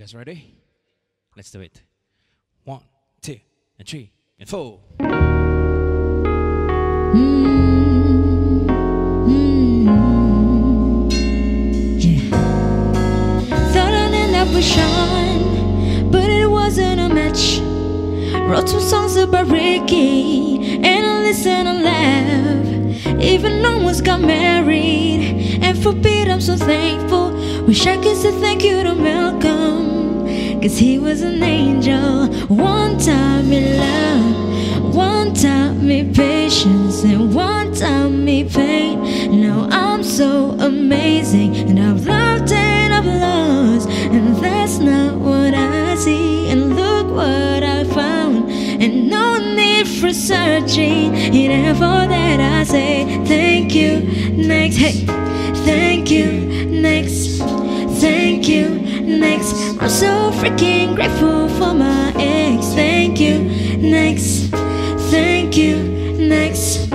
guys ready? Let's do it. One, two, and three, and four. Sean, but it wasn't a match. Wrote two songs about Ricky, and I listened and laugh. Even almost got married, and for Pete I'm so thankful. Wish I could say thank you to Malcolm, cause he was an angel. One time in love, one time me patience, and one time me pain. Now I'm so amazing, and I've loved and I've lost, and that's not what I see. And look what I found, and no need for searching. And therefore that I say. Thank you, next, hey, thank you, next, thank you, next. I'm so freaking grateful for my ex. Thank you, next, thank you, next,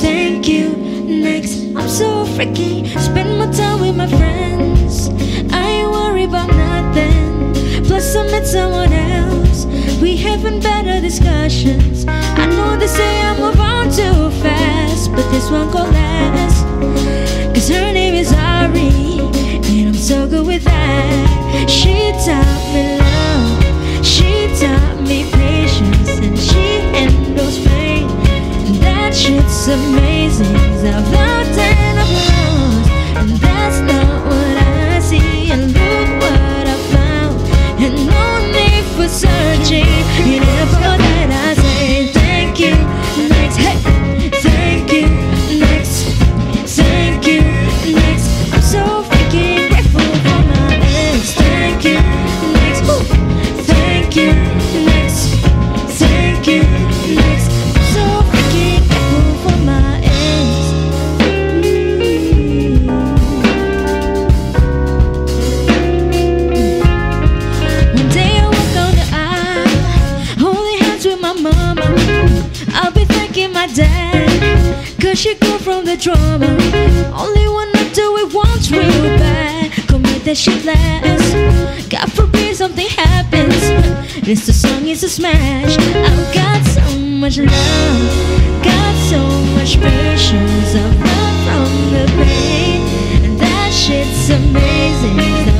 thank you, next. I'm so freaking spend my time with my friends. I ain't worried about nothing. Plus I met someone else. We having better discussions. I know they say I move on too fast, but this one go last. Cause her name is I'm so good with that. She taught me love, she taught me patience, and she handles pain. That shit's amazing. I've drama. Only wanna do it once real bad. Commit that shit last. God forbid something happens. This the song is a smash. I've got so much love, got so much patience. I've learned from the pain, and that shit's amazing.